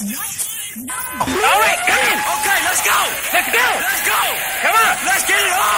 All right, come in. Okay, let's go. Let's go. Let's go. Come on. Let's get it on.